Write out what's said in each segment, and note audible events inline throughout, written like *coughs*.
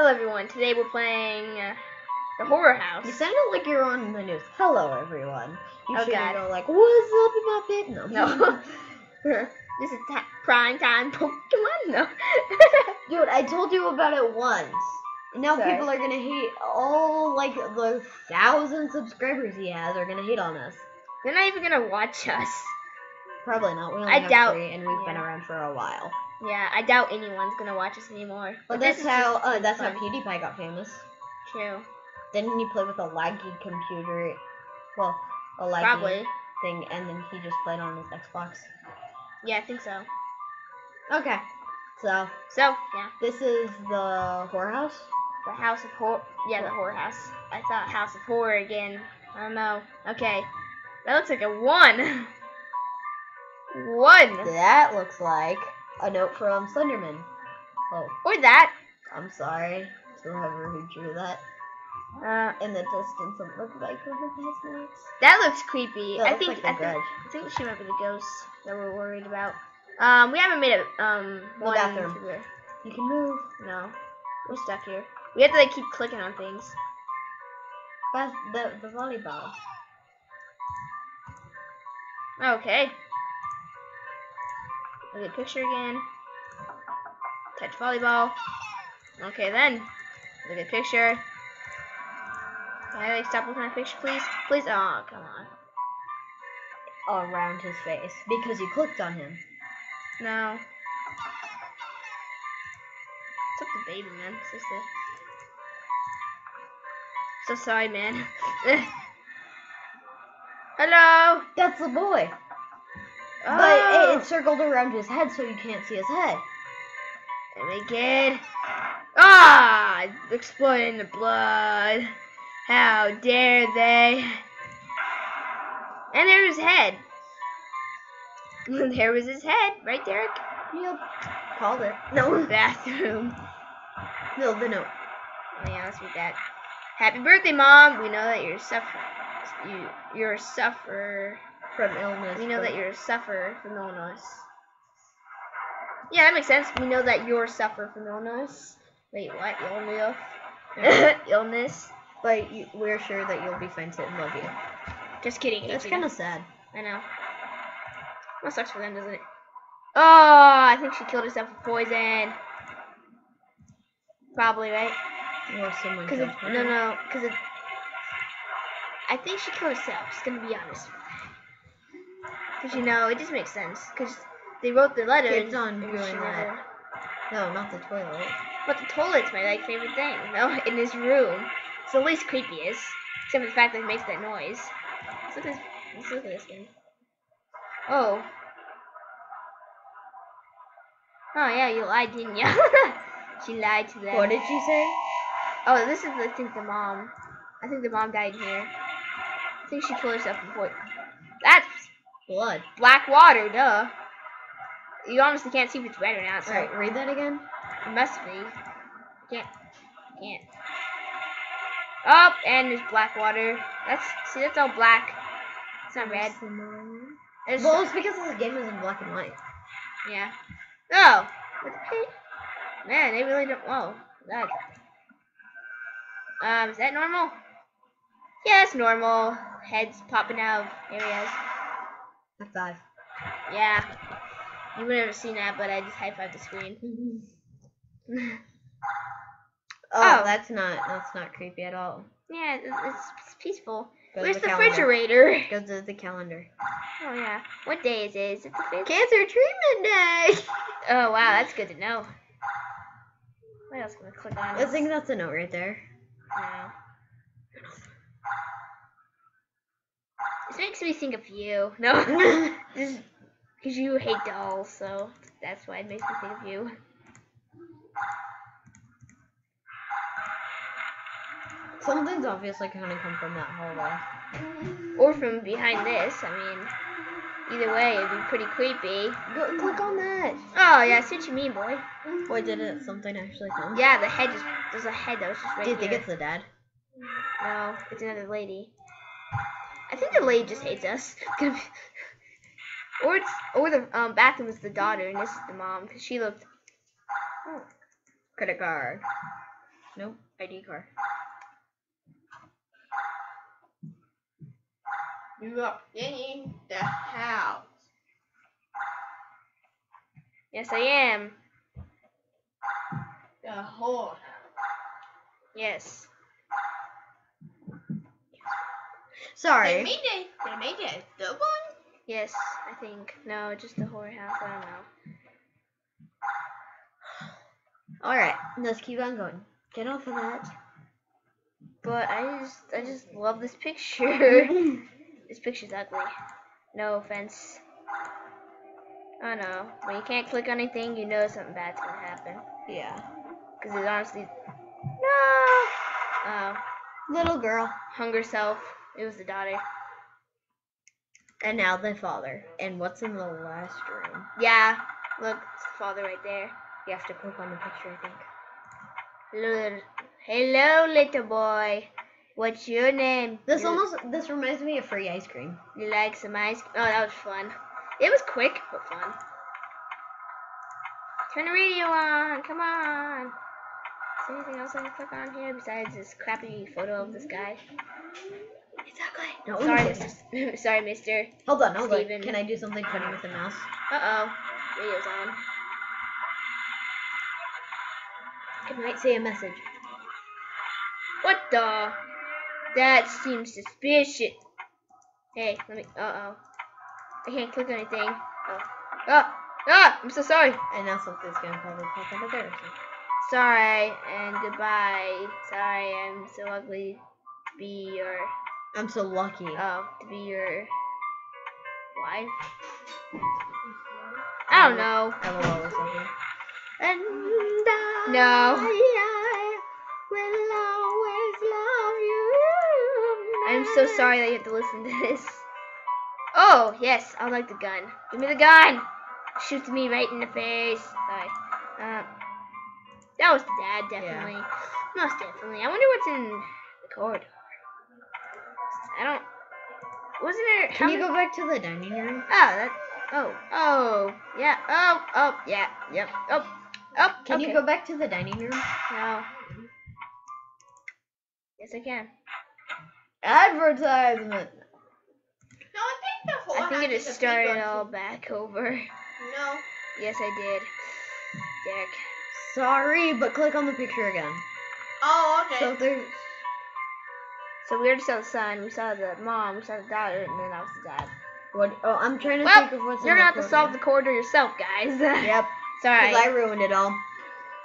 Hello everyone. Today we're playing uh, the horror house. You sounded like you're on the news. Hello, everyone. You Oh, should go like, "What's up bed?" No, No. *laughs* this is prime time Pokemon. No. *laughs* dude, I told you about it once. And now Sorry. people are gonna hate all like the thousand subscribers he has are gonna hate on us. They're not even gonna watch us. Probably not. We only I have doubt- three, and we've been around for a while. Yeah, I doubt anyone's gonna watch us anymore. But this that's how uh, that's how. PewDiePie got famous. True. Didn't he play with a laggy computer? Well, a laggy Probably. thing, and then he just played on his Xbox. Yeah, I think so. Okay, so So yeah, this is the whorehouse. the House of Horror. Yeah, the horror house. I thought House of Horror again. I don't know. Okay, that looks like a one. *laughs* one. That looks like a note from Slenderman. Oh, Or that. I'm sorry to whoever who drew that. Uh, In the distance, it looked like one of his notes. that looks creepy. That I looks think like I think. I think she might be the ghost that we're worried about. Um, we haven't made a um The one bathroom. You can move. No, we're stuck here. We have to like keep clicking on things. That's the the volleyball. Okay. Look at picture again. Touch volleyball. Okay then. Look at picture. Can I like stop looking at picture, please? Please. Oh, come on. Around his face because you clicked on him. No. It's up to baby, man. It's just a... So sorry, man. *laughs* Hello. That's the boy. Oh. But it, it circled around his head so you can't see his head. And we get ah exploding the blood. How dare they? And there was his head. *laughs* there was his head right Derek? Yep. Called it. No. *laughs* Bathroom. No, the note. Yeah, let's read that. Happy birthday, mom. We know that you're suffering. You you're a sufferer. From illness. We know that you're a sufferer from illness. Yeah, that makes sense. We know that you're suffer from illness. Wait, what? Illness? *laughs* illness? But you, we're sure that you'll be fine to love you. Just kidding. That's kind of sad. I know. That sucks for them, doesn't it? Oh, I think she killed herself with poison. Probably, right? Or someone killed it, her. no, no, cause it. I think she killed herself. Just gonna be honest. Cause you know, it just makes sense. Cause they wrote the letter. And- on doing that. No, not the toilet. But the toilet's my like favorite thing. No, *laughs* in this room, it's the least creepiest. Except for the fact that it makes that noise. Let's look at this. Let's look at this thing. Oh. Oh yeah, you lied, didn't you? *laughs* she lied to them. What did she say? Oh, this is I think the mom. I think the mom died here. I think she killed herself before. Blood. black water, duh. You honestly can't see if it's red or not, so Alright, read that again. it must be. Can't. Can't. Oh, and there's black water. That's see, that's all black. It's not red. It's, Well, it's because this game is in black and white. yeah. Oh, look at it. man, they really don't. Whoa, that. Um, is that normal? Yeah, it's normal. Heads popping out of areas. High five. Yeah. You would have seen that, but I just high fived the screen. *laughs* Oh, Oh. that's not that's not creepy at all. yeah, it's, it's, peaceful. Go Where's the, calendar. refrigerator? Go to the calendar. Oh yeah. What day is it? Is it the fifth? Cancer treatment day. *laughs* Oh wow, that's good to know. What else can I click on? I think that's a note right there. No. This makes me think of you. No, *laughs* because you hate dolls, so that's why it makes me think of you. Something's obviously gonna come from that hallway. Or from behind this. I mean, either way, it'd be pretty creepy. Go click on that. Oh yeah, I see what you mean, boy. Oh, boy, did it something actually come? Yeah, the head just there's a head that was just right Do you think it's the dad? No, it's another lady. I think the lady just hates us. *laughs* *laughs* Or it's or the um, bathroom is the daughter and this is the mom because she looked. Credit card. Nope. ID card. You are in the house. Yes, I am. The whore. Yes. Sorry. They made it. They made it. The one. Yes, I think. No, just the whole house. I don't know. Alright, let's keep on going. Get off of that. But I just, I just love this picture. *laughs* this picture's ugly. No offense. I don't know. When you can't click on anything, you know something bad's gonna happen. yeah. Because it's honestly. No! Oh. Little girl. Hunger self. It was the daughter. And now the father. And what's in the last room? Yeah. Look, it's the father right there. You have to click on the picture, I think. Hello, hello, little boy. What's your name? This You- almost this reminds me of free ice cream. You like some ice? Cream? Oh, that was fun. It was quick but fun. Turn the radio on. Come on. Is there anything else I can click on here besides this crappy photo of this guy? It's ugly. No, sorry. Mister. *laughs* sorry, Mister. Hold on, hold Steven. on. Can I do something funny with the mouse? Uh oh. Radio's on. It might say a message. What the? That seems suspicious. Hey, let me. Uh oh. I can't click anything. Oh. Ah! Ah! I'm so sorry. And now something's gonna probably pop up there. So. Sorry and goodbye. Sorry, I'm so ugly be your. I'm so lucky. Oh, to be your wife. I don't know. I will always love you. And I, No. I will always love you. I'm so sorry that you have to listen to this. Oh, yes, I like the gun. Give me the gun! Shoots me right in the face. Sorry. Uh, that was the dad, definitely. Most definitely. I wonder what's in the corridor. I don't. Wasn't there. Can how you go back to the dining room? Oh, that. Oh, oh, yeah. Oh, oh, yeah. Yep. Oh, oh. Can okay. you go back to the dining room? No. Yes, I can. Advertisement. No, I think the whole I think it house just is a big started one. all back over. No. Yes, I did. Derek. Sorry, but click on the picture again. Oh, okay. So if there's So we already saw the son, we saw the mom, we saw the daughter, and then that was the dad. what? Oh, I'm trying to Well, think of what's you're gonna have to solve the corridor yourself, guys. *laughs* Yep. Sorry. Because I ruined it all.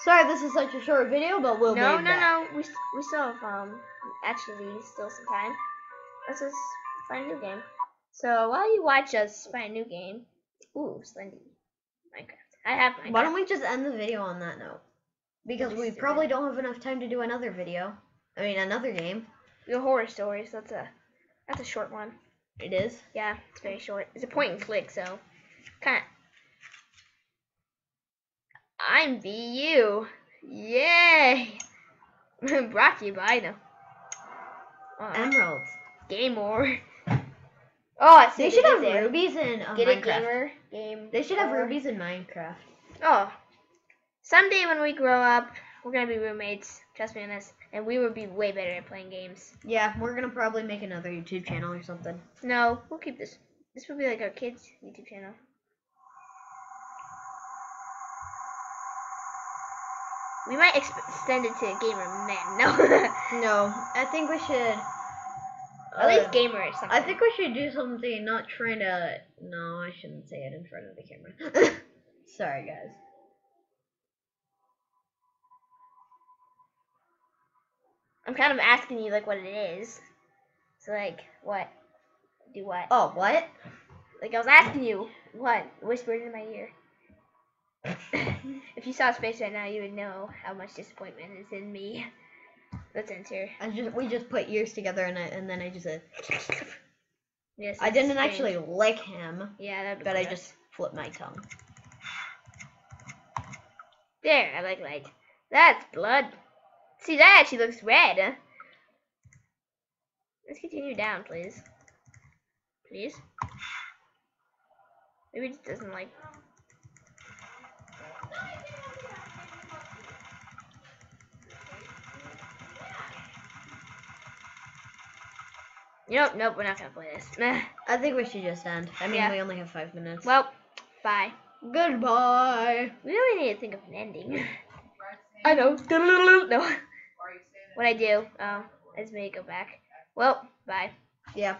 Sorry, this is such a short video, but we'll no, no, no. We we still have um actually still some time. Let's just find a new game. So while you watch us find a new game, ooh, Slendy, Minecraft. I have Minecraft. Why don't we just end the video on that note? Because we probably don't have enough time to do another video. I mean, another game. The horror stories. That's a that's a short one. It is. Yeah, it's very short. It's a point and click, so kind of. I'm BU. Yay! *laughs* Brought to you by the uh, Emeralds. Game More. *laughs* Oh, I see. They should have there. rubies in uh, Get Minecraft. gamer? Game. They should have rubies in Minecraft. Oh, someday when we grow up, we're gonna be roommates. Trust me on this, and we will be way better at playing games. Yeah, we're gonna probably make another YouTube channel or something. No, we'll keep this. This will be like our kids' YouTube channel. We might extend it to gamer man. No, *laughs* No, I think we should. at least uh, gamer or something. I think we should do something. Not trying to. No, I shouldn't say it in front of the camera. *laughs* Sorry, guys. I'm kind of asking you like what it is. So like what? Do what? Oh, what? Like I was asking you what? Whispered in my ear. *coughs* if you saw his face right now, you would know how much disappointment is in me. Let's enter. I just we just put ears together and I, and then I just said Yes. I didn't strange. actually lick him, Yeah, that'd be but I gross. just flipped my tongue. There, I like light. That's blood. See, that she looks red. Let's continue down, please. Please. Maybe it just doesn't like... Nope, nope, we're not gonna play this. Nah. I think we should just end. I mean, yeah. we only have five minutes. Well, bye. Goodbye. We really need to think of an ending. I know. *laughs* No. What I do? Oh, I just made it go back. Well, bye. Yeah.